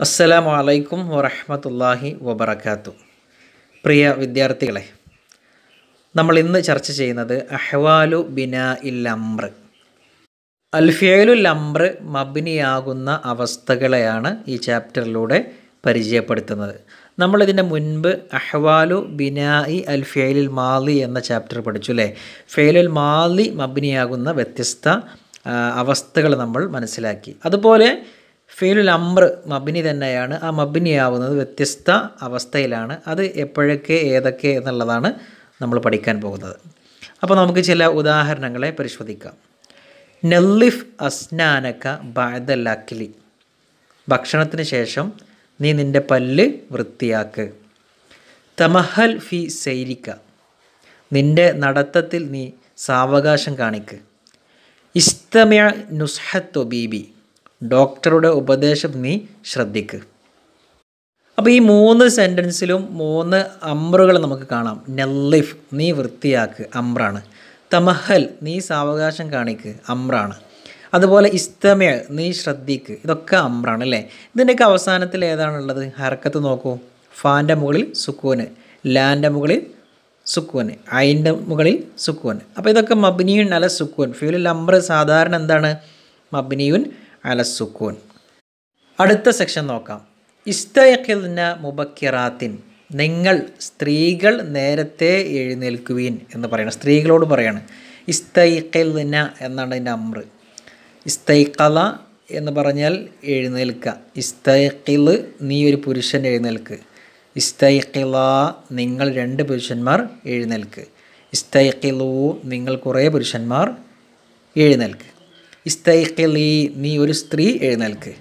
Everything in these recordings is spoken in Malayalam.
അസ്സലാമു അലൈക്കും വറഹ്മത്തുള്ളാഹി വബർക്കാത്തു പ്രിയ വിദ്യാർത്ഥികളെ നമ്മൾ ഇന്ന് ചർച്ച ചെയ്യുന്നത് അഹ്വാലു ബിന ഇൽ അംർ അൽഫിയലുൽ അംർ മബ്നിയാകുന്ന അവസ്ഥകളെയാണ് ഈ ചാപ്റ്ററിലൂടെ പരിചയപ്പെടുത്തുന്നത്. നമ്മളിതിന്റെ മുൻപ് അഹ്വാലു ബിനായി അൽ ഫെയിലുൽ മാലി എന്ന ചാപ്റ്റർ പഠിച്ചു അല്ലേ? ഫെയിലുൽ മാലി മബിനിയാകുന്ന വ്യത്യസ്ത അവസ്ഥകൾ നമ്മൾ മനസ്സിലാക്കി. അതുപോലെ ഫെയിലുൽ അമ്ര മബിനി തന്നെയാണ്. ആ മബിനിയാവുന്നത് വ്യത്യസ്ത അവസ്ഥയിലാണ്. അത് എപ്പോഴൊക്കെ ഏതൊക്കെ എന്നുള്ളതാണ് നമ്മൾ പഠിക്കാൻ പോകുന്നത്. അപ്പോൾ നമുക്ക് ചില ഉദാഹരണങ്ങളെ പരിശോധിക്കാം. നെല്ലിഫ് അസ്നാനക്ക ബാദൽ ലക്കിലി ഭക്ഷണത്തിന് ശേഷം നീ നിന്റെ പല്ല് വൃത്തിയാക്ക്. തമഹൽ ഫി സൈരിക്ക. നിന്റെ നടത്തത്തിൽ നീ സാവകാശം കാണിക്ക്. ഇസ്തമ്യ നുസ്ഹത്തൊ ബീബി. ഡോക്ടറുടെ ഉപദേശം നീ ശ്രദ്ധിക്ക്. അപ്പോൾ ഈ മൂന്ന് സെന്റൻസിലും മൂന്ന് അമ്രുകൾ നമുക്ക് കാണാം. നെല്ലിഫ് നീ വൃത്തിയാക്ക് അമ്രാണ്. തമഹൽ നീ സാവകാശം കാണിക്ക് അമ്രാണ്. അതുപോലെ ഇസ്തമയ നീ ശ്രദ്ധിക്ക് ഇതൊക്കെ അമ്രാണ് അല്ലേ? ഇതിന്റെയൊക്കെ അവസാനത്തിൽ ഏതാണുള്ളത് ഹർക്കത്ത് നോക്കൂ. ഫാന്റെ മുകളിൽ സുക്കൂന് ലാന്റെ മുകളിൽ സുക്കൂന് അയിന്റെ മുകളിൽ സുക്കൂന്. അപ്പോൾ ഇതൊക്കെ മബ്നിയുൻ അല്ല സുക്കൂൻ. ഫ്യൂലിൽ അമ്ര സാധാരണ എന്താണ്? മബ്നിയുൻ അല സുക്കൂൻ. അടുത്ത സെക്ഷൻ നോക്കാം. ഇസ്തയഖിൽന മുബക്കിറാത്തിൻ. നിങ്ങൾ സ്ത്രീകൾ നേരത്തെ എഴുന്നേൽക്കുവീൻ എന്ന് പറയണം. സ്ത്രീകളോട് പറയാണ്. ഇസ്തൈഖിൽന എന്നാണ് അതിന്റെ അമ്ര. ഇസ്തൈഖല എന്ന് പറഞ്ഞാൽ എഴുന്നേൽക്കുക ഇസ്തൈഖിൽ നീ ഒരു പുരുഷൻ എഴുന്നേൽക്ക്. ഇസ്തൈഖില നിങ്ങൾ രണ്ട് പുരുഷന്മാർ എഴുന്നേൽക്ക്. ഇസ്തൈഖിലു നിങ്ങൾ കുറേ പുരുഷന്മാർ എഴുന്നേൽക്ക്. ഇസ്തൈഖിലി നീ ഒരു സ്ത്രീ എഴുന്നേൽക്ക്.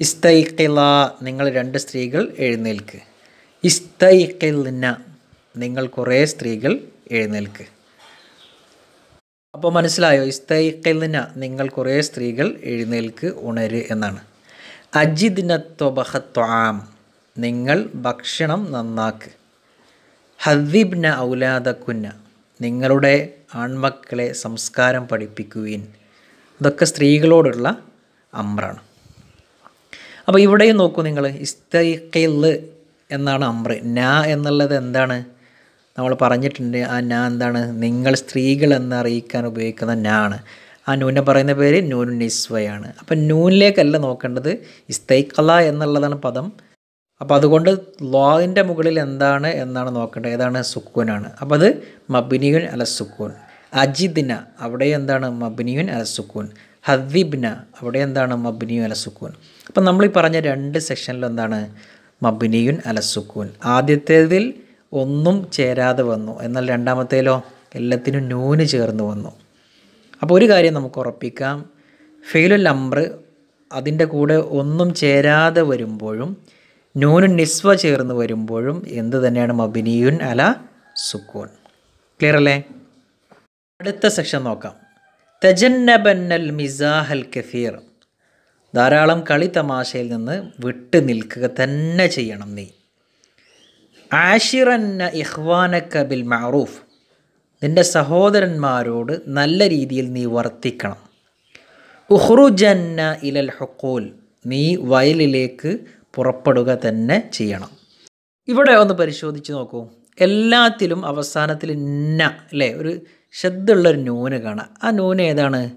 ഇസ്തൈഖില നിങ്ങൾ രണ്ട് സ്ത്രീകൾ എഴുന്നേൽക്ക്. ഇസ്തൈഖിൽന നിങ്ങൾ കുറേ സ്ത്രീകൾ എഴുന്നേൽക്ക്. അപ്പോൾ മനസ്സിലായോ? ഇസ്തൈഖിൽന നിങ്ങൾ കുറേ സ്ത്രീകൾ എഴുന്നേൽക്ക് ഉണര് എന്നാണ്. അജിദ്ന ത്വബഹത്വാം നിങ്ങൾ ഭക്ഷണം നന്നാക്ക്. ഹദ്ദിബ്ന ഔലാദക്കുന്ന നിങ്ങളുടെ ആൺമക്കളെ സംസ്കാരം പഠിപ്പിക്കുവീൻ. ഇതൊക്കെ സ്ത്രീകളോടുള്ള അമ്രാണ്. അപ്പോൾ ഇവിടെയും നോക്കൂ നിങ്ങൾ ഇസ്തൈക്കൽ എന്നാണ് അമ്ര. ന എന്നുള്ളത് എന്താണ്? നമ്മൾ പറഞ്ഞിട്ടുണ്ട് ആ ന എന്താണ്? നിങ്ങൾ സ്ത്രീകൾ എന്ന് അറിയിക്കാൻ ഉപയോഗിക്കുന്ന ന ആണ്. ആ നൂനെ പറയുന്ന പേര് നൂൻ നിസ്വയാണ്. അപ്പം നൂനിലേക്കല്ല നോക്കേണ്ടത് ഇസ്തൈക്കല എന്നുള്ളതാണ് പദം. അപ്പോൾ അതുകൊണ്ട് ലോയിന്റെ മുകളിൽ എന്താണ് എന്നാണ് നോക്കേണ്ടത്. ഏതാണ്? സുക്കൂനാണ്. അപ്പോൾ അത് മബിനിയുൻ അല്ല സുക്കൂൻ. അജിദ്ന അവിടെ എന്താണ് മബ്നിയുൻ അലസുക്കൂൻ ഹദ്ദിബ്ന അവിടെ എന്താണ് മബ്നിയുൻ അലസുക്കൂൻ അപ്പം നമ്മൾ ഈ പറഞ്ഞ രണ്ട് സെക്ഷനിൽ എന്താണ് മബ്നിയുൻ അലസുക്കൂൻ ആദ്യത്തേതിൽ ഒന്നും ചേരാതെ വന്നു. എന്നാൽ രണ്ടാമത്തേലോ എല്ലാത്തിനും നൂന് ചേർന്ന് വന്നു. അപ്പോൾ ഒരു കാര്യം നമുക്ക് ഉറപ്പിക്കാം. ഫെയിലുൽ അമ്ര അതിന്റെ കൂടെ ഒന്നും ചേരാതെ വരുമ്പോഴും നൂനു നിസ്വ ചേർന്ന് വരുമ്പോഴും എന്ത് തന്നെയാണ് മബിനിയുൻ അല സുക്കൂൻ. ക്ലിയർ അല്ലേ അടുത്ത സെക്ഷൻ നോക്കാം. തജന്നബന്നൽ മിസാഹൽ കഫീർ ധാരാളം കളി തമാശയിൽ നിന്ന് വിട്ട് നിൽക്കുക തന്നെ ചെയ്യണം നീ. ആഷിറന്ന ഇഹ്വാനക്ക ബിൽ മഅറൂഫ്. നിന്റെ സഹോദരന്മാരോട് നല്ല രീതിയിൽ നീ വർത്തിക്കണം. ഉഹ്റുജന്ന ഇലൽ ഹുക്കൂൽ നീ വയലിലേക്ക് പുറപ്പെടുക തന്നെ ചെയ്യണം. ഇവിടെ ഒന്ന് പരിശോധിച്ച് നോക്കൂ. എല്ലാത്തിലും അവസാനത്തിൽ ന അല്ലേ ഒരു ശബ്ദമുള്ളൊരു നൂന് കാണാം. ആ നൂന് ഏതാണ്?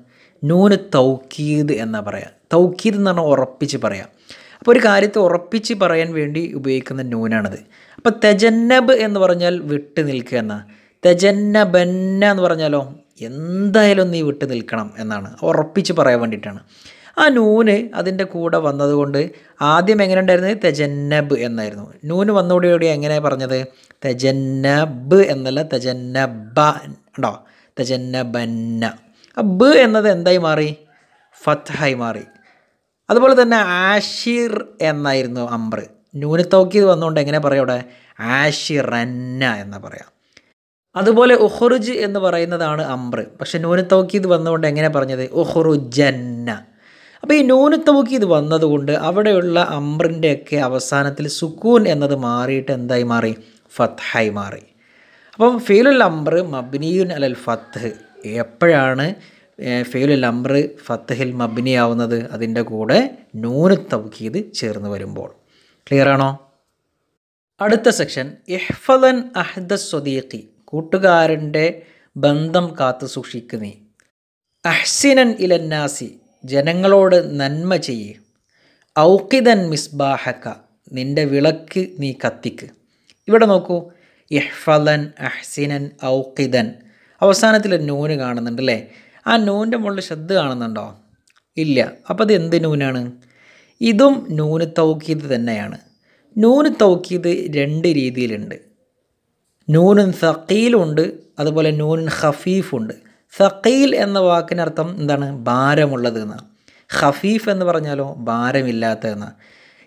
നൂന് തൗക്കീദ് എന്നാ പറയാം. തൗക്കീദ് എന്ന് പറഞ്ഞാൽ ഉറപ്പിച്ച് പറയാം. അപ്പോൾ ഒരു കാര്യത്തെ ഉറപ്പിച്ച് പറയാൻ വേണ്ടി ഉപയോഗിക്കുന്ന നൂനാണത്. അപ്പോൾ തെജന്നബ് എന്ന് പറഞ്ഞാൽ വിട്ട് നിൽക്കുക എന്നാ. തെജന്നബന്ന എന്ന് പറഞ്ഞാലോ? എന്തായാലും നീ വിട്ട് നിൽക്കണം എന്നാണ്. ഉറപ്പിച്ച് പറയാൻ വേണ്ടിയിട്ടാണ്. ആ നൂന് അതിന്റെ കൂടെ വന്നതുകൊണ്ട് ആദ്യം എങ്ങനെ ഉണ്ടായിരുന്നത്? തെജന്നബ് എന്നായിരുന്നു. നൂന് വന്നതോടുകൂടി എങ്ങനെ പറഞ്ഞത്? തെജന്നബ് എന്നല്ല തെജന്നബ ഉണ്ടോ? തെജന്നബന്ന. ബ് എന്നത് എന്തായി മാറി? ഫത്തായി മാറി. അതുപോലെ തന്നെ ആഷിർ എന്നായിരുന്നു അമ്പർ നൂന് തൗക്കീത് വന്നുകൊണ്ട് എങ്ങനെ പറയാം അവിടെ? ആഷിറന്ന എന്ന് പറയാം. അതുപോലെ ഉഹ്റുജ് എന്ന് പറയുന്നതാണ് അംബ്ര പക്ഷെ നൂന് വന്നുകൊണ്ട് എങ്ങനെ പറഞ്ഞത്? ഉഹ്റുജന്ന. അപ്പോൾ ഈ നൂന് ഇത് വന്നതുകൊണ്ട് അവിടെയുള്ള അമ്പറിന്റെയൊക്കെ അവസാനത്തിൽ സുക്കൂൻ എന്നത് മാറിയിട്ട് എന്തായി മാറി? ഫത്ഹായി മാറി. അപ്പം ഫെയിലുൽ അംബർ മബ്നിയുൻ അലൽ ഫത്ത് എപ്പോഴാണ് ഫെയിലുൽ അംബർ ഫത്തഹിൽ മബ്നി ആവുന്നത് അതിന്റെ കൂടെ നൂന് ഇത് ചേർന്ന് വരുമ്പോൾ. ക്ലിയർ ആണോ? അടുത്ത സെക്ഷൻ ഇഹ്ഫലൻ അഹ്ദ സ്വദീഖി. കൂട്ടുകാരന്റെ ബന്ധം കാത്തു സൂക്ഷിക്കുന്നീ. അഹ്സിനൻ ഇലന്നാസി. ജനങ്ങളോട് നന്മ ചെയ്യേ. ഔക്കിദൻ മിസ്ബാഹക്ക നിന്റെ വിളക്ക് നീ കത്തിക്ക്. ഇവിടെ നോക്കൂ. ഇഹ്ഫലൻ അഹ്സിനൻ ഔക്കിദൻ അവസാനത്തിൽ നൂന് കാണുന്നുണ്ട് അല്ലേ? ആ നൂന്റെ മുകളിൽ ശ്രദ്ധ കാണുന്നുണ്ടോ? ഇല്ല. അപ്പോൾ അത് എന്ത് നൂനാണ്? ഇതും നൂന് തൗക്കീദ് തന്നെയാണ്. നൂന് തൗക്കീദ് രണ്ട് രീതിയിലുണ്ട്. നൂനും സക്കീലുണ്ട് അതുപോലെ നൂനും ഖഫീഫുണ്ട്. സക്കീൽ എന്ന വാക്കിനർത്ഥം എന്താണ്? ഭാരമുള്ളത് എന്നാണ് ഖഫീഫ് എന്ന് പറഞ്ഞാലോ ഭാരമില്ലാത്ത എന്നാണ്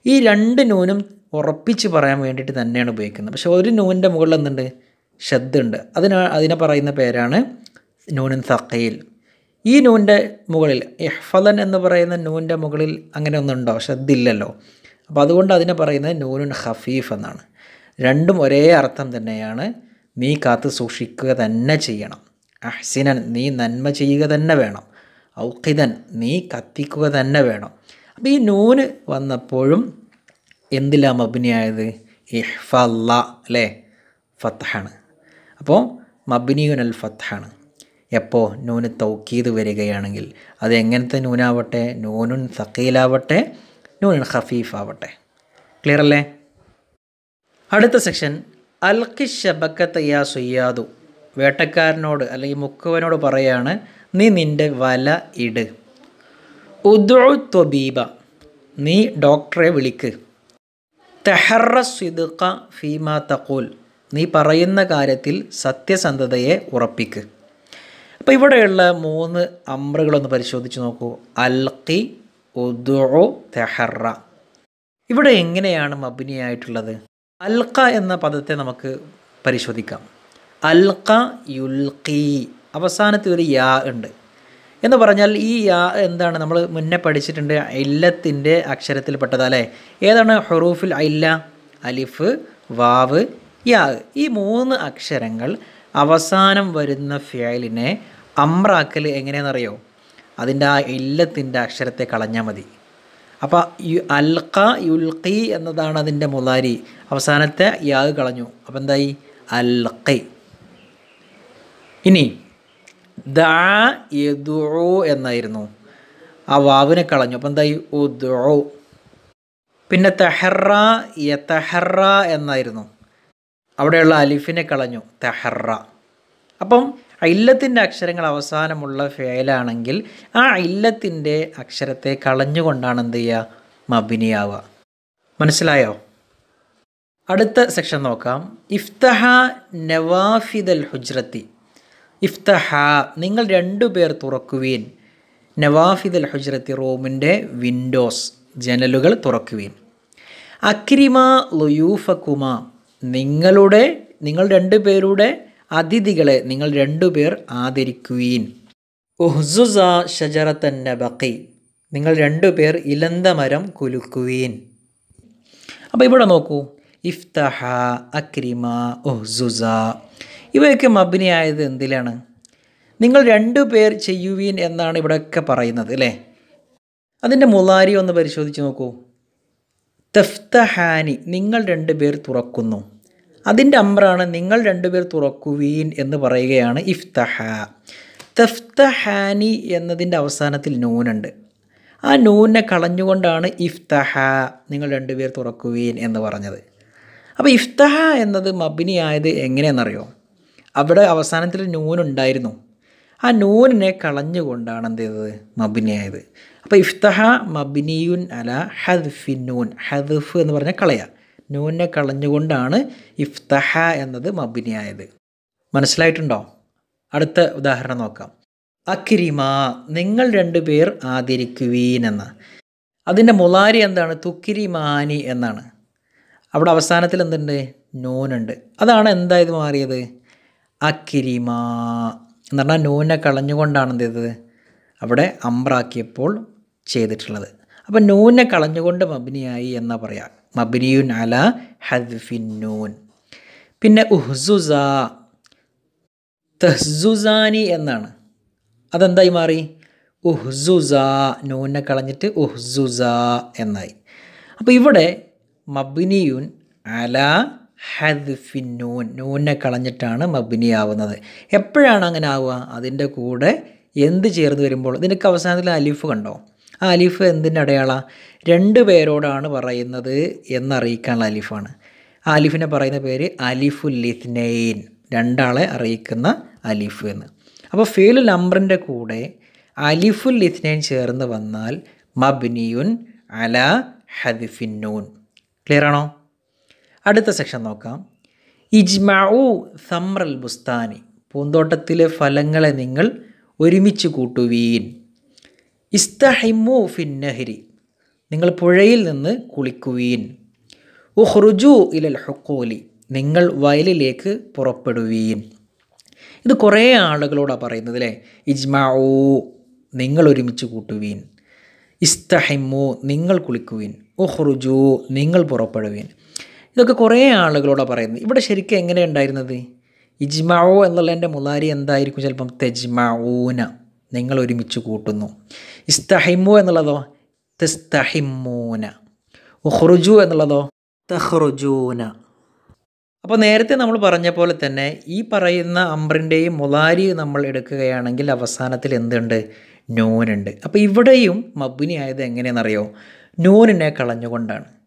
ഈ രണ്ട് നൂനും ഉറപ്പിച്ച് പറയാൻ വേണ്ടിയിട്ട് തന്നെയാണ് ഉപയോഗിക്കുന്നത്. പക്ഷേ ഒരു നൂനിന്റെ മുകളിൽ എന്തുണ്ട്? ഷദ്ദുണ്ട് അതിന് അതിനെ പറയുന്ന പേരാണ് നൂനൻ സക്കയിൽ ഈ നൂന്റെ മുകളിൽ ഇഹ്ഫലൻ എന്ന് പറയുന്ന നൂന്റെ മുകളിൽ അങ്ങനെ ഒന്നുണ്ടോ? ഷദ്ദില്ലല്ലോ അപ്പോൾ അതുകൊണ്ട് അതിനെ പറയുന്നത് നൂനുൻ ഹഫീഫ് എന്നാണ്. രണ്ടും ഒരേ അർത്ഥം തന്നെയാണ്. നീ കാത്ത് സൂക്ഷിക്കുക തന്നെ ചെയ്യണം. അഹ്സിനൻ നീ നന്മ ചെയ്യുക തന്നെ വേണം. ഔഖിദൻ നീ കത്തിക്കുക തന്നെ വേണം. അപ്പോൾ ഈ നൂന് വന്നപ്പോഴും എന്തിലാ മബിനിയായത്? ഇഹ്ഫല്ല അല്ലേ? ഫത്താണ് അപ്പോൾ മബിനിയുൻ അൽ ഫത്താണ് എപ്പോൾ നൂന് തൗക്കീത് വരികയാണെങ്കിൽ അത് എങ്ങനത്തെ നൂനാവട്ടെ? നൂനുൻ സക്കീലാവട്ടെ നൂനുൻ ഖഫീഫ് ആവട്ടെ ക്ലിയർ അല്ലേ അടുത്ത സെക്ഷൻ അൽക്കി ഷബക്കത്ത് യാ സുയ്യാദു. വേട്ടക്കാരനോട് അല്ലെങ്കിൽ മുക്കുവനോട് പറയാണ് നീ നിന്റെ വല ഇട്. ഉദു ത്വബീബ നീ ഡോക്ടറെ വിളിക്ക്. തെഹറ സിദുഖ ഫീമ തഖൂൽ. നീ പറയുന്ന കാര്യത്തിൽ സത്യസന്ധതയെ ഉറപ്പിക്ക്. അപ്പോൾ ഇവിടെയുള്ള മൂന്ന് അമ്രകളൊന്ന് പരിശോധിച്ച് നോക്കൂ. അൽക്കി ഉദു തെഹറ. ഇവിടെ എങ്ങനെയാണ് മബിനിയായിട്ടുള്ളത്? അൽക്ക എന്ന പദത്തെ നമുക്ക് പരിശോധിക്കാം. അൽക്ക യുൽഖി. അവസാനത്തെ ഒരു യാ ഉണ്ട്. എന്ന് പറഞ്ഞാൽ ഈ യാ എന്താണ്? നമ്മൾ മുന്നേ പഠിച്ചിട്ടുണ്ട് ഇല്ലത്തിന്റെ അക്ഷരത്തിൽ അല്ലേ? ഏതാണ്? ഹുറൂഫിൽ ഇല്ല അലിഫ് വാവ് യാ. ഈ മൂന്ന് അക്ഷരങ്ങൾ അവസാനം വരുന്ന ഫിയലിനെ അമ്രാക്കൽ എങ്ങനെയാണെന്നറിയോ? അതിന്റെ ആ ഇല്ലത്തിന്റെ അക്ഷരത്തെ കളഞ്ഞാൽ മതി. അപ്പോൾ യു അൽക്ക യുൽഖി എന്നതാണ് അതിന്റെ മുലാരി അവസാനത്തെ യാ കളഞ്ഞു. അപ്പോൾ എന്തായി? അൽക്കി ഇനി ദാ എന്നായിരുന്നു. ആ വാവിനെ കളഞ്ഞു. അപ്പം എന്തായി? ഉദു പിന്നെ തെഹറ യതഹറ എന്നായിരുന്നു. അവിടെയുള്ള അലിഫിനെ കളഞ്ഞു. തെഹറ. അപ്പം ഇല്ലത്തിന്റെ അക്ഷരങ്ങൾ അവസാനമുള്ള ഫേലാണെങ്കിൽ ആ ഇല്ലത്തിന്റെ അക്ഷരത്തെ കളഞ്ഞുകൊണ്ടാണ് എന്ത് ചെയ്യുക മബിനിയാവുക. മനസ്സിലായോ? അടുത്ത സെക്ഷൻ നോക്കാം. ഇഫ്തഹ നവാഫിദൽ ഹുജ്രത്തി. ഇഫ്തഹ നിങ്ങൾ രണ്ടുപേർ തുറക്കുവീൻ. നവാഫിദൽ ഹുജ്രത്തി റൂമിന്റെ വിൻഡോസ് ജനലുകൾ തുറക്കുവീൻ. അക്രിമ ലുയൂഫക്കുമ നിങ്ങളുടെ നിങ്ങൾ രണ്ടുപേരുടെ അതിഥികളെ നിങ്ങൾ രണ്ടുപേർ ആദരിക്കുവീൻ. ഉഹ്സുസ ഷജറത്തൻ നബക്കി നിങ്ങൾ രണ്ടുപേർ ഇലന്തമരം കുലുക്കുവീൻ. അപ്പോൾ ഇവിടെ നോക്കൂ. ഇഫ്തഹ അക്രിമ ഉഹ്സുസ. ഇവയൊക്കെ മബിനിയായത് എന്തിലാണ്? നിങ്ങൾ രണ്ടു പേർ ചെയ്യുവീൻ എന്നാണ് ഇവിടെയൊക്കെ പറയുന്നത് അല്ലേ? അതിന്റെ മുലാരി ഒന്ന് പരിശോധിച്ച് നോക്കൂ. തഫ്തഹാനി നിങ്ങൾ രണ്ടു പേർ തുറക്കുന്നു. അതിന്റെ അമ്രാണ് നിങ്ങൾ രണ്ടുപേർ തുറക്കുവീൻ എന്ന് പറയുകയാണ് ഇഫ്തഹ. തഫ്തഹാനി എന്നതിന്റെ അവസാനത്തിൽ നൂനുണ്ട്. ആ നൂനെ കളഞ്ഞുകൊണ്ടാണ് ഇഫ്തഹ നിങ്ങൾ രണ്ടുപേർ തുറക്കുവീൻ എന്ന് പറഞ്ഞത്. അപ്പോൾ ഇഫ്തഹ എന്നത് മബിനിയായത് എങ്ങനെയെന്നറിയോ അവിടെ അവസാനത്തിൽ നൂനുണ്ടായിരുന്നു ആ നൂനിനെ കളഞ്ഞുകൊണ്ടാണ് എന്ത് ചെയ്തത്? മബിനിയായത്. അപ്പോൾ ഇഫ്തഹ മബിനിയുൻ അല ഹദ്ഫിൻ നൂൻ. ഹദ്ഫ് എന്ന് പറഞ്ഞാൽ കളയ. നൂനെ കളഞ്ഞുകൊണ്ടാണ് ഇഫ്തഹ എന്നത് മബിനിയായത്. മനസ്സിലായിട്ടുണ്ടോ? അടുത്ത ഉദാഹരണം നോക്കാം. അക്രിമ നിങ്ങൾ രണ്ടുപേർ ആദരിക്കുവീൻ എന്ന. അതിന്റെ മുലാരി എന്താണ്? തുക്കിരിമാനി എന്നാണ്. അവിടെ അവസാനത്തിൽ എന്തുണ്ട്? നൂനുണ്ട്. അതാണ് എന്തായത് മാറിയത്? അക്കിരിമ എന്ന് പറഞ്ഞാൽ നൂനെ കളഞ്ഞുകൊണ്ടാണ് എന്ത് ചെയ്തത്? അവിടെ അമ്രാക്കിയപ്പോൾ ചെയ്തിട്ടുള്ളത്. അപ്പം നൂനെ കളഞ്ഞുകൊണ്ട് മബിനിയായി എന്നാ പറയാ? മബിനിയുൻ അല ഹദ്ഫിൻ നൂൻ. പിന്നെ ഉഹ്സുസ തഹ്സുസാനി എന്നാണ്. അതെന്തായി മാറി? ഉഹ്സുസ നൂനെ കളഞ്ഞിട്ട് ഉഹ്സുസ എന്നായി. അപ്പോൾ ഇവിടെ മബിനിയുൻ അല ഹദ്ഫിൻ നൂൻ നൂനെ കളഞ്ഞിട്ടാണ് മബ്നി ആവുന്നത് എപ്പോഴാണ് അങ്ങനെ ആവുക? അതിന്റെ കൂടെ എന്ത് ചേർന്ന് വരുമ്പോൾ? ഇതിനൊക്കെ അവസാനത്തിൽ അലിഫ് കണ്ടോ? ആ അലിഫ് എന്തിന്റെ അടയാള? രണ്ട് പേരോടാണ് പറയുന്നത് എന്നറിയിക്കാനുള്ള അലിഫാണ്. ആ അലിഫിനെ പറയുന്ന പേര് അലിഫുൽ ലിത്നൈൻ രണ്ടാളെ അറിയിക്കുന്ന അലിഫ് എന്ന്. അപ്പോൾ ഫേലു നമ്പറിന്റെ കൂടെ അലിഫുൽ ലിത്നൈൻ ചേർന്ന് വന്നാൽ മബ്നിയുൻ അല ഹദിഫിൻ നൂൻ. ക്ലിയർ ആണോ? അടുത്ത സെക്ഷൻ നോക്കാം. ഇജ്മഉ സമ്രൽ ബുസ്താനി പൂന്തോട്ടത്തിലെ ഫലങ്ങളെ നിങ്ങൾ ഒരുമിച്ച് കൂട്ടുവീൻ. ഇസ്തഹിമു ഫിന്നഹരി നിങ്ങൾ പുഴയിൽ നിന്ന് കുളിക്കുവീൻ. ഉഹ്റുജു ഇലൽ ഹുക്കൂലി നിങ്ങൾ വയലിലേക്ക് പുറപ്പെടുവീൻ. ഇത് കുറേ ആളുകളോടാണ് പറയുന്നത് അല്ലേ? ഇജ്മാഊ നിങ്ങൾ ഒരുമിച്ച് കൂട്ടുവീൻ. ഇസ്തഹിമു നിങ്ങൾ കുളിക്കുവീൻ. ഉഹ്റുജു നിങ്ങൾ പുറപ്പെടുവീൻ. ഇതൊക്കെ കുറേ ആളുകളോട് പറയുന്നത്. ഇവിടെ ശരിക്കും എങ്ങനെ ഉണ്ടായിരുന്നത്? ഇജ്മാവോ എന്നുള്ളതിന്റെ മുലാരി എന്തായിരിക്കും ചിലപ്പം? തെജ്മാവൂന നിങ്ങൾ ഒരുമിച്ച് കൂട്ടുന്നു. ഇസ്തഹിമു എന്നുള്ളതോ? തെസ്തഹിമൂന. ഉഹ്റുജു എന്നുള്ളതോ? തഹ്റുജൂന അപ്പോൾ നേരത്തെ നമ്മൾ പറഞ്ഞ പോലെ തന്നെ ഈ പറയുന്ന അമ്പറിന്റെയും മുലാരി നമ്മൾ എടുക്കുകയാണെങ്കിൽ അവസാനത്തിൽ എന്തുണ്ട്? നൂനുണ്ട്. അപ്പോൾ ഇവിടെയും മബ്ബിനി ആയത് എങ്ങനെയെന്നറിയോ നൂനിനെ കളഞ്ഞുകൊണ്ടാണ്.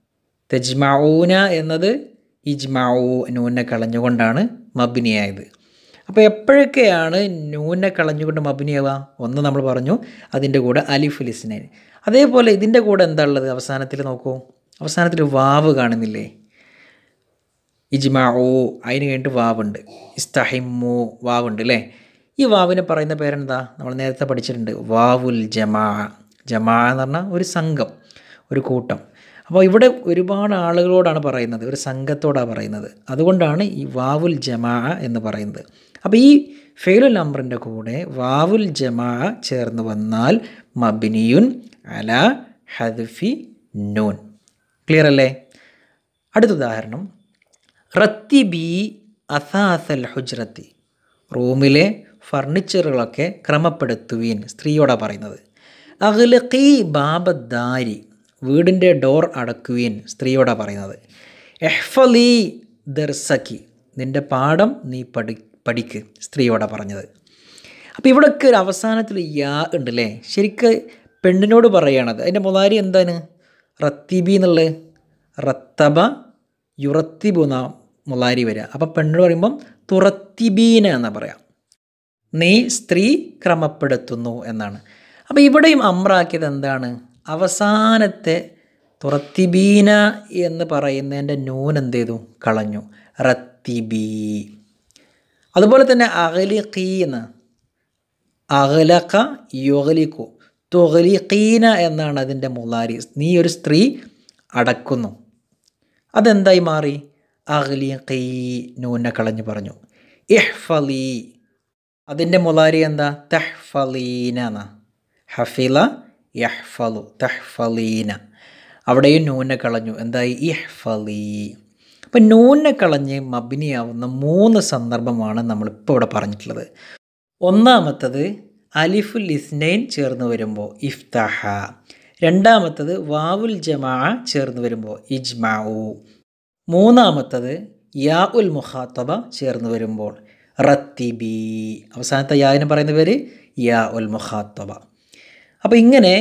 തെജ്മാഊന എന്നത് ഇജ്മാഊ നൂനെ കളഞ്ഞുകൊണ്ടാണ് മബിനിയായത്. അപ്പോൾ എപ്പോഴൊക്കെയാണ് നൂനെ കളഞ്ഞുകൊണ്ട് മബിനിയാവുക? ഒന്ന് നമ്മൾ പറഞ്ഞു അതിന്റെ കൂടെ അലിഫ് ലിസ്നൈൻ അതേപോലെ ഇതിന്റെ കൂടെ എന്താ ഉള്ളത്? അവസാനത്തിൽ നോക്കൂ. അവസാനത്തിൽ വാവ് കാണുന്നില്ലേ? ഇജ്മാഊ അതിന് കഴിഞ്ഞിട്ട് വാവുണ്ട്. ഇസ്തഹിമു വാവുണ്ട് അല്ലേ? ഈ വാവിനെ പറയുന്ന പേരെന്താ? നമ്മൾ നേരത്തെ പഠിച്ചിട്ടുണ്ട്. വാവുൽ ജമാ. ജമാ എന്ന് പറഞ്ഞാൽ ഒരു സംഘം ഒരു കൂട്ടം. അപ്പോൾ ഇവിടെ ഒരുപാട് ആളുകളോടാണ് പറയുന്നത് ഒരു സംഘത്തോടാണ് പറയുന്നത്. അതുകൊണ്ടാണ് ഈ വാവുൽ ജമാ എന്ന് പറയുന്നത്. അപ്പോൾ ഈ ഫെയിലുൽ നമ്പറിന്റെ കൂടെ വാവുൽ ജമാ ചേർന്ന് വന്നാൽ മബിനിയുൻ അല ഹദ്ഫി നൂൻ. ക്ലിയർ അല്ലേ? അടുത്ത ഉദാഹരണം. റത്തി ബി അസാസൽ ഹുജ്രത്തി. റൂമിലെ ഫർണിച്ചറുകളൊക്കെ ക്രമപ്പെടുത്തുവീൻ. സ്ത്രീയോടാണ് പറയുന്നത്. അഖ്ലഖി ബാബദ്ദാരി വീടിന്റെ ഡോർ അടക്കുവീൻ സ്ത്രീയോടാണ് പറയുന്നത്. എഹ്ഫലി ദർസക്കി നിന്റെ പാഠം നീ പഠി പഠിക്ക് സ്ത്രീയോടാണ് പറഞ്ഞത്. അപ്പോൾ ഇവിടെയൊക്കെ ഒരു അവസാനത്തിൽ യാ ഉണ്ട് അല്ലേ ശരിക്ക് പെണ്ണിനോട് പറയുകയാണത് അതിന്റെ മുതാരി എന്താണ്? റത്തിബി എന്നുള്ളത്? റത്തബ യുറത്തിബു എന്ന മുലാരി വരിക. അപ്പം പെണ്ണിനോട് പറയുമ്പം തുറത്തിബീന എന്ന് പറയാം. നീ സ്ത്രീ ക്രമപ്പെടുത്തുന്നു എന്നാണ്. അപ്പോൾ ഇവിടെയും അമ്രാക്കിയത് എന്താണ്? അവസാനത്തെ തുറത്തിബീന എന്ന് പറയുന്നതിന്റെ നൂൻ എന്ത് ചെയ്തു? കളഞ്ഞു. റത്തിബീ. അതുപോലെ തന്നെ അഖലിഖീന അഖലഖ യുഗലിക്കു തുഖലിഖീന എന്നാണ് അതിന്റെ മുലാരി നീ ഒരു സ്ത്രീ അടക്കുന്നു. അതെന്തായി മാറി? അഗ്ലിഖീ നൂനെ കളഞ്ഞു പറഞ്ഞു. ഇഹ്ഫലി. അതിന്റെ മുലാരി എന്താ? തഹ്ഫലീന ഹഫില യഹ്ഫലു തഹ്ഫലീന. അവിടെയും നൂനെ കളഞ്ഞു. എന്തായി? ഇഹ്ഫലി അപ്പം നൂനെ കളഞ്ഞ് മബിനിയാവുന്ന മൂന്ന് സന്ദർഭമാണ് നമ്മളിപ്പോൾ ഇവിടെ പറഞ്ഞിട്ടുള്ളത്. ഒന്നാമത്തത് അലിഫുൽ ഇസ്നൈൻ ചേർന്ന് വരുമ്പോൾ ഇഫ്താഹ. രണ്ടാമത്തത് വാവുൽ ജമാ ചേർന്ന് വരുമ്പോൾ ഇജ്മാഉ മൂന്നാമത്തത് യാ ഉൽ മുഹാത്തബ ചേർന്ന് വരുമ്പോൾ റത്തിബി. അവസാനത്തെ യാവിനെ പറയുന്ന പേര് യാ ഉൽ മുഖാത്തബ. അപ്പോൾ ഇങ്ങനെ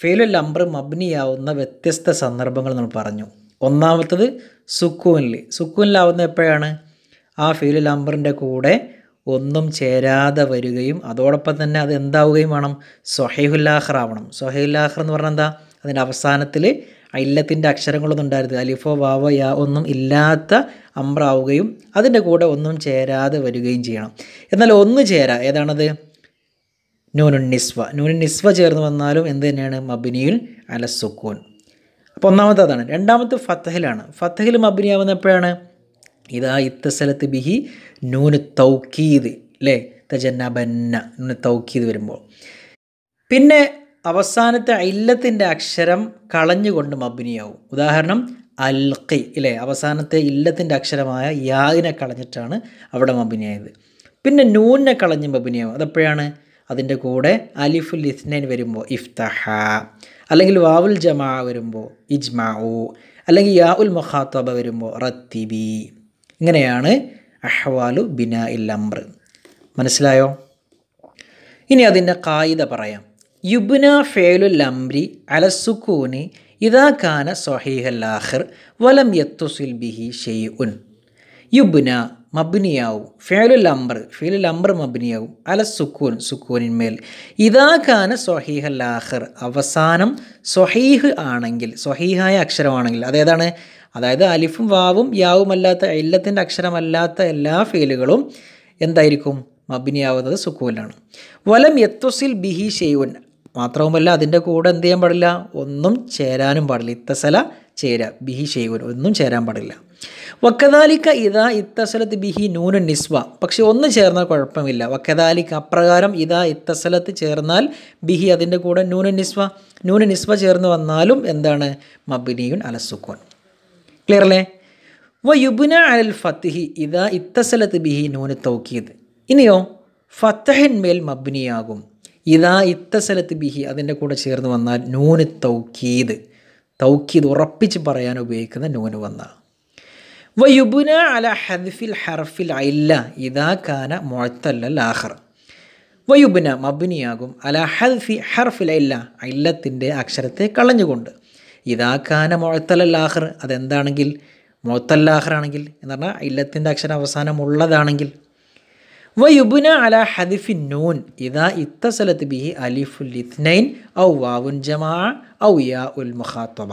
ഫെയിലുൽ ലംബർ മബ്നിയാവുന്ന വ്യത്യസ്ത സന്ദർഭങ്ങൾ നമ്മൾ പറഞ്ഞു. ഒന്നാമത്തത് സുക്കൂനിൽ സുക്കൂനിലാവുന്ന എപ്പോഴാണ്? ആ ഫെയിലുൽ അംബറിന്റെ കൂടെ ഒന്നും ചേരാതെ വരികയും അതോടൊപ്പം തന്നെ അത് എന്താവുകയും വേണം? സൊഹൈഹുല്ലാഹർ ആവണം. സൊഹൈഹുല്ലാഹർ എന്ന് പറഞ്ഞാൽ എന്താ? അതിന്റെ അവസാനത്തിൽ അയില്ലത്തിന്റെ അക്ഷരങ്ങളൊന്നും ഉണ്ടായിരുന്നു അലിഫോ വാവ യാ ഒന്നും ഇല്ലാത്ത അമ്രാവുകയും അതിന്റെ കൂടെ ഒന്നും ചേരാതെ വരികയും ചെയ്യണം. എന്നാൽ ഒന്ന് ചേരാ. ഏതാണത്? നൂനുൻ നിസ്വ. നൂനുൻ നിസ്വ ചേർന്ന് വന്നാലും എന്ത് തന്നെയാണ്? മബിനിയിൽ അല സുക്കൂൻ. അപ്പോൾ ഒന്നാമത്തെ അതാണ്. രണ്ടാമത്തെ ഫത്തഹിലാണ് ഫത്തഹിൽ മബിനിയാവുന്ന എപ്പോഴാണ്? ഇതാ ഇത്തസലത്ത് ബിഹി നൂന് തൗക്കീദ് അല്ലേ തജന്നബന്ന. നൂന് തൗക്കീദ് വരുമ്പോൾ. പിന്നെ അവസാനത്തെ ഇല്ലത്തിന്റെ അക്ഷരം കളഞ്ഞുകൊണ്ട് മബിനിയാവും. ഉദാഹരണം അൽഖി ഇല്ലേ അവസാനത്തെ ഇല്ലത്തിന്റെ അക്ഷരമായ യാഗിനെ കളഞ്ഞിട്ടാണ് അവിടെ മബിനിയായത്. പിന്നെ നൂനെ കളഞ്ഞ് മബിനിയാവും. അതെപ്പോഴാണ്? അതിന്റെ കൂടെ അലിഫുൽ ഇസ്നൈൻ വരുമ്പോൾ ഇഫ്തഹ അല്ലെങ്കിൽ വാവുൽ ജമാ വരുമ്പോൾ ഇജ്മാഉ അല്ലെങ്കിൽ യാ ഉൽ മൊഹാത്തബ വരുമ്പോൾ റത്തിബി. ഇങ്ങനെയാണ് അഹ്വാലു ബിന ഇൽ അംർ. മനസ്സിലായോ? ഇനി അതിന്റെ കായിത പറയാം. യുബ്ന ഫേലുൽ അംരി അലസുക്കൂനി ഇതാ കാന സൊഹീഹല്ലാഹിർ വലം യത്തുസിൽ ബിഹി ഷെയ് ഉൻ യുബ്ന മബ്നിയാവും. ഫേലുൽ അംബർ ഫേലുൽ അംബർ മബ്നിയാവും. അല സുക്കൂൻ സുക്കൂനിന്മേൽ ഇതാ കാന സൊഹീഹല്ലാഹിർ അവസാനം സൊഹീഹ് ആണെങ്കിൽ സ്വഹീഹായ അക്ഷരമാണെങ്കിൽ അതേതാണ്? അതായത് അലിഫും വാവും യാവും അല്ലാത്ത ഇല്ലത്തിന്റെ അക്ഷരമല്ലാത്ത എല്ലാ ഫേലുകളും എന്തായിരിക്കും? മബിനിയാവുന്നത് സുക്കൂനിലാണ്. വലം യത്വസിൽ ബിഹി ഷെയ്വൻ മാത്രവുമല്ല അതിന്റെ കൂടെ എന്ത് ചെയ്യാൻ പാടില്ല? ഒന്നും ചേരാനും പാടില്ല. ഇത്തസല ചേര ബിഹി ഷെയ്വൻ ഒന്നും ചേരാൻ പാടില്ല. വക്കദാലിക്ക ഇതാ ഇത്തസലത്ത് ബിഹി നൂന നിസ്വ. പക്ഷെ ഒന്ന് ചേർന്നാൽ കുഴപ്പമില്ല. വക്കതാലിക്ക അപ്രകാരം ഇതാ ഇത്തസലത്ത് ചേർന്നാൽ ബിഹി അതിന്റെ കൂടെ നൂന നിസ്വ. നൂന നിസ്വ ചേർന്ന് വന്നാലും എന്താണ്? മബിനിയുൻ അലസുക്കോൻ ക്ലിയർ അല്ലേ? വ യുബുന അൽ ഫത്തിഹി ഇതാ ഇത്തസലത്ത് ബിഹി നൂന തൗക്കീദ് ഇനിയോ ഫത്തഹിന്മേൽ മബ്നിയാകും. ഇതാ ഇത്തസലത്ത് ബിഹി അതിന്റെ കൂടെ ചേർന്ന് വന്നാൽ നൂന് തൗക്കീദ് തൗക്കീദ് ഉറപ്പിച്ച് പറയാൻ ഉപയോഗിക്കുന്ന നൂന് വന്ന. വയുബുന അല ഹദ്ഫിൽ ഹർഫിൽ അല്ല ഇതാ കാന മുഴത്തല്ല ആഹർ വയുബുന മബുനിയാകും അല ഹദ്ഫി ഹർഫിൽ അല്ല അല്ലത്തിന്റെ അക്ഷരത്തെ കളഞ്ഞുകൊണ്ട്. ഇതാ കാന മുഴത്തല്ല ആഹർ അതെന്താണെങ്കിൽ? മുഴത്തല്ലാഹറാണെങ്കിൽ എന്ന് പറഞ്ഞാൽ ഇല്ലത്തിന്റെ അക്ഷരം അവസാനമുള്ളതാണെങ്കിൽ വയുബുന അല ഹദിഫിൻ നൂൻ ഇതാ ഇത്തസലത്ത് ബിഹി അലിഫുൽ ഇത്നൈൻ ഔ വാവുൻ ജമാ ഔ യാ ഉൽ മുഖാത്തബ.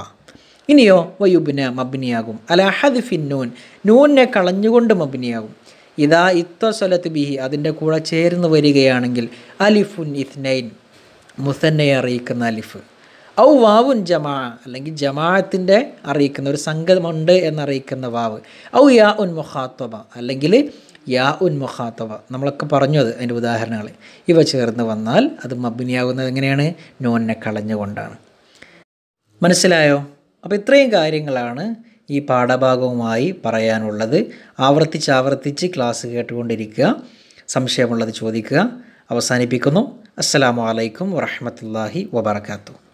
ഇനിയോ വയുബുന മബ്നിയാകും. അല ഹദിഫിൻ നൂൻ. നൂനെ കളഞ്ഞുകൊണ്ട് മബ്നിയാകും. ഇതാ ഇത്തസലത്ത് ബിഹി. അതിന്റെ കൂടെ ചേർന്ന് വരികയാണെങ്കിൽ അലിഫുൻ ഇത്നൈൻ. മുസന്നയെ അറിയിക്കുന്ന അലിഫ്. ഔ വാവുൻ ജമാ. അല്ലെങ്കിൽ ജമാഅത്തിന്റെ അറിയിക്കുന്ന ഒരു സംഘമുണ്ട് എന്നറിയിക്കുന്ന വാവ്. ഔ യാ ഉൻ മുഖാത്തബ. അല്ലെങ്കിൽ യാ ഉൻ മുഖാത്തബ. നമ്മളൊക്കെ പറഞ്ഞു അത് അതിന്റെ ഉദാഹരണങ്ങൾ. ഇവ ചേർന്ന് വന്നാൽ അത് മബിനിയാകുന്നത് എങ്ങനെയാണ്? നോനെ കളഞ്ഞുകൊണ്ടാണ്. മനസ്സിലായോ? അപ്പോൾ ഇത്രയും കാര്യങ്ങളാണ് ഈ പാഠഭാഗവുമായി പറയാനുള്ളത്. ആവർത്തിച്ച് ആവർത്തിച്ച് ക്ലാസ് കേട്ടുകൊണ്ടിരിക്കുക. സംശയമുള്ളത് ചോദിക്കുക. അവസാനിപ്പിക്കുന്നു. അസ്സാം വലൈക്കും വറഹമത്തല്ലാഹി വബർക്കാത്തു